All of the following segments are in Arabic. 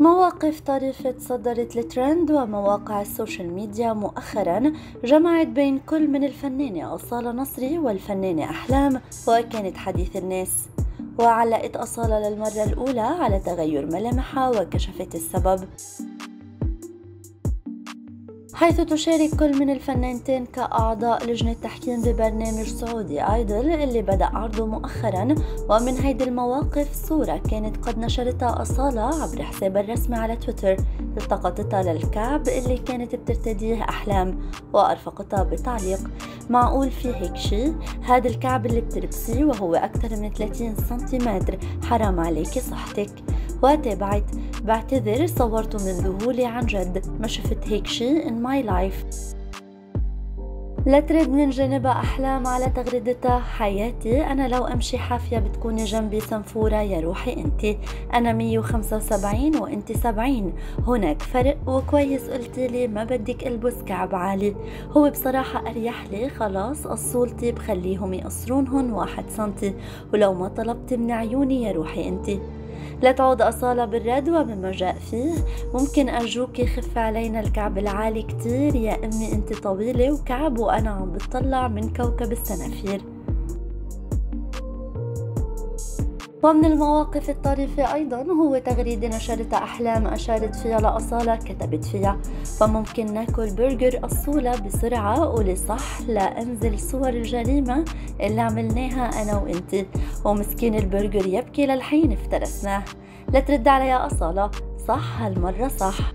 مواقف طريفة تصدرت الترند ومواقع السوشيال ميديا مؤخرا جمعت بين كل من الفنانة أصالة نصري والفنانة أحلام وكانت حديث الناس. وعلقت أصالة للمرة الأولى على تغير ملامحها وكشفت السبب. حيث تشارك كل من الفنانتين كأعضاء لجنة تحكيم ببرنامج سعودي آيدل اللي بدأ عرضه مؤخرا ومن هيدي المواقف صورة كانت قد نشرتها أصالة عبر حسابها الرسمي على تويتر التقطتها للكعب اللي كانت بترتديه أحلام وأرفقتها بتعليق. معقول في هيك شي هذا الكعب اللي بتلبسيه وهو أكثر من 30 سنتيمتر حرام عليكي صحتك. وتابعت بعتذر صورته من ذهولي عن جد. ما شفت هيك شي in my life. لا ترد من جانبها أحلام على تغريدتها حياتي. أنا لو أمشي حافية بتكوني جنبي سنفورة يا روحي أنت. أنا 175 وأنت 70 هناك فرق وكويس قلتي لي ما بدك ألبس كعب عالي. هو بصراحة أريح لي خلاص. أصولتي بخليهم يقصرونهن واحد سنتي. ولو ما طلبت من عيوني يا روحي أنت. لا تعود أصالة بالرد ومما جاء فيه. ممكن أرجوك خف علينا الكعب العالي كتير. يا أمي أنت طويلة وكعب وأنا عم بتطلع من كوكب السنافير. ومن المواقف الطريفة أيضا هو تغريدة نشرتها أحلام أشارت فيها لأصالة كتبت فيها. فممكن ناكل برجر أصولة بسرعة قولي صح صور الجريمة اللي عملناها أنا وإنتي ومسكين البرجر يبكي للحين افترسناه. لا ترد عليها أصالة. صح هالمرة صح.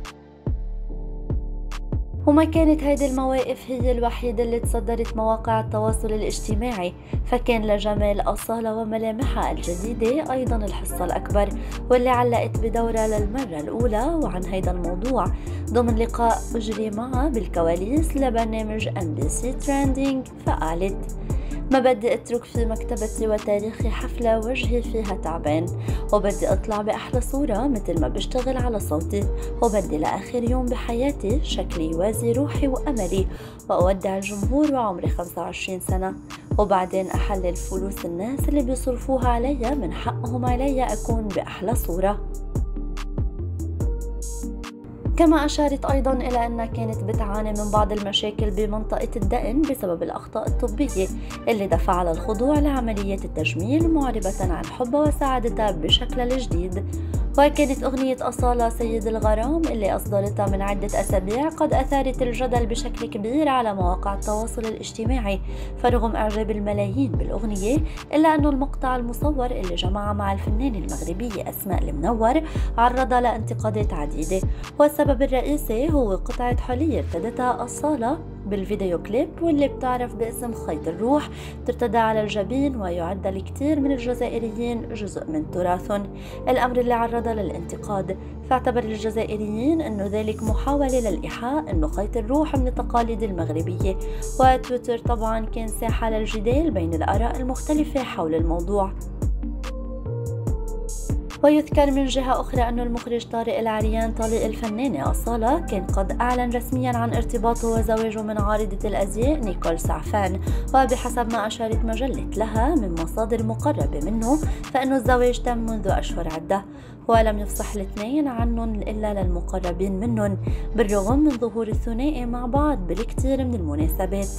وما كانت هيدي المواقف هي الوحيدة اللي تصدرت مواقع التواصل الاجتماعي فكان لجمال أصالة وملامحها الجديدة أيضا الحصة الأكبر واللي علقت بدورها للمرة الأولى وعن هيدا الموضوع. ضمن لقاء أجري معها بالكواليس لبرنامج ام بي سي فقالت بدي اترك في مكتبتي وتاريخي حفلة وجهي فيها تعبان. وبدي اطلع بأحلى صورة مثل ما بشتغل على صوتي. وبدي لاخر يوم بحياتي شكلي يوازي روحي وأملي. وأودع الجمهور وعمري 25 سنة. وبعدين أحلل فلوس الناس اللي بيصرفوها علي من حقهم علي أكون بأحلى صورة. كما أشارت أيضا إلى أنها كانت بتعاني من بعض المشاكل بمنطقة الدقن بسبب الأخطاء الطبية اللي دفعها للخضوع لعملية التجميل معربة عن حبها وسعادتها بشكلها الجديد وكانت أغنية أصالة سيد الغرام اللي أصدرتها من عدة أسابيع قد أثارت الجدل بشكل كبير على مواقع التواصل الاجتماعي فرغم إعجاب الملايين بالأغنية إلا أنه المقطع المصور اللي جمعها مع الفنانة المغربية أسماء المنور عرض لانتقادات عديدة والسبب الرئيسي هو قطعة حلي ارتدتها أصالة بالفيديو كليب واللي بتعرف باسم خيط الروح ترتدى على الجبين ويعد لكثير من الجزائريين جزء من تراثهم. الأمر اللي عرض للانتقاد فاعتبر الجزائريين أنه ذلك محاولة للإيحاء أنه خيط الروح من التقاليد المغربية. وتويتر طبعا كان ساحة للجدال بين الآراء المختلفة حول الموضوع. ويذكر من جهة أخرى أن المخرج طارق العريان طليق الفنانة أصالة كان قد أعلن رسميا عن ارتباطه وزواجه من عارضة الأزياء نيكول سعفان وبحسب ما أشارت مجلة لها من مصادر مقربة منه فإن الزواج تم منذ أشهر عدة ولم يفصح الاثنين عنهم إلا للمقربين منهم بالرغم من ظهور الثنائي مع بعض بالكثير من المناسبات.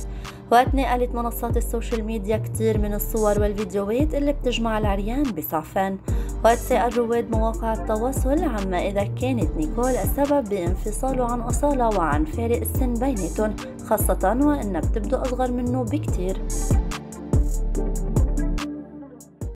واتنقلت منصات السوشيال ميديا كتير من الصور والفيديوهات اللي بتجمع العريان بسعفان وتساءل رواد مواقع التواصل عما إذا كانت نيكول السبب بانفصاله عن أصالة وعن فارق السن بيناتهم خاصة وإنها بتبدو أصغر منه بكتير.